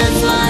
that's why